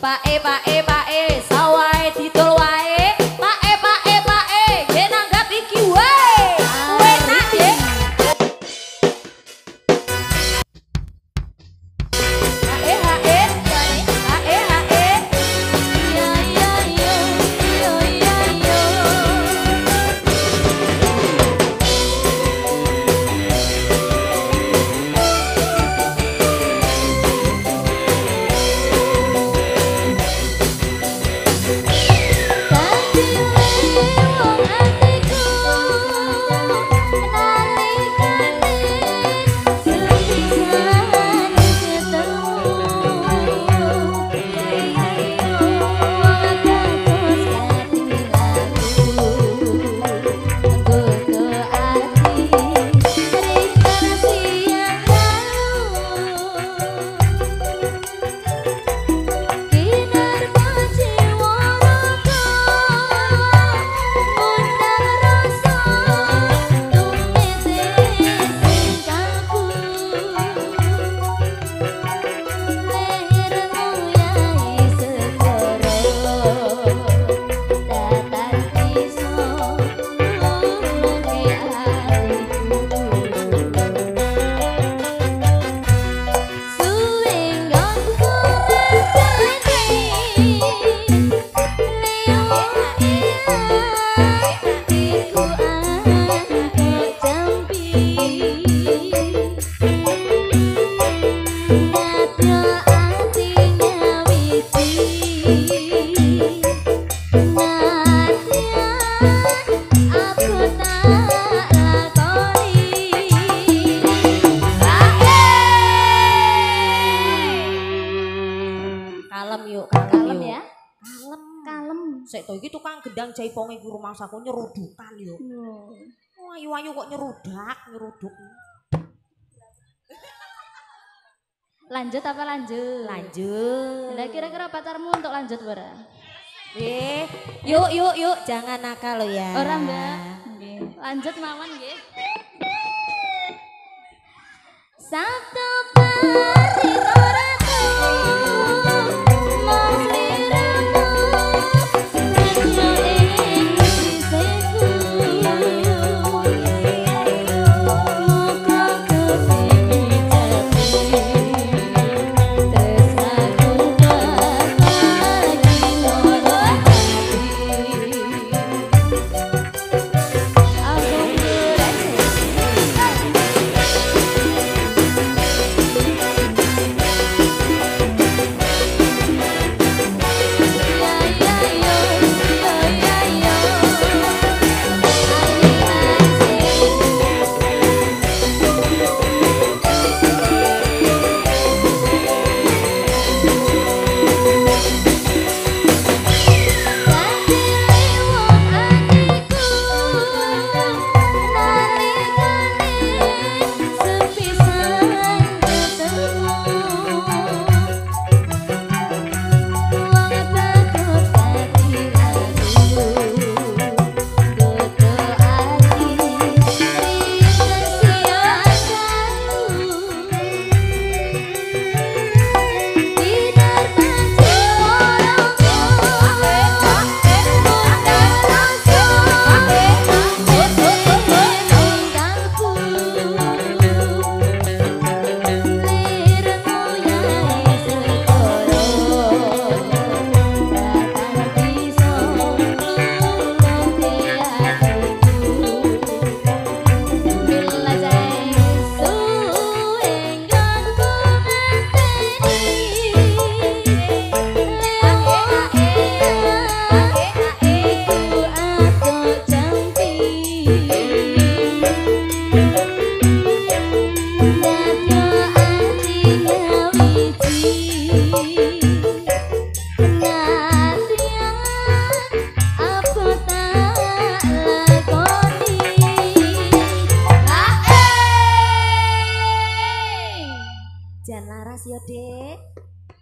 Pak E Pak E Pak E sawae didol wae. Sik to iki tukang gendang jaiponge iki rumah saku nyerudukan yuk. Oh, ayu-ayu kok nyerudak, nyeruduk. Lanjut apa lanjut? Lanjut. Nah kira-kira pacarmu untuk lanjut bara? Eh, yuk yuk yuk, jangan nakal lo ya. Orang mbak. Lanjut mawon nggih. Sabtu ya, Dek.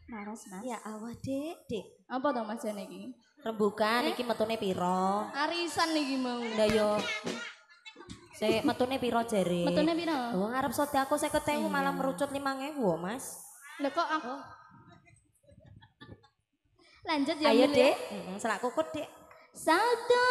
Laras, Mas. Ya Allah, Dek, Dek. Apa to Mas Jan iki? Rembukan iki metune piro? Arisan iki mau. Lah yo. Sik metune piro jare? Metune piro? Oh, ngarep sedako 50.000 Iya. malah merucut 5.000, Mas. Lah kok aku Lanjut ya Ayo dek, Mm, selak kukut dek. Satu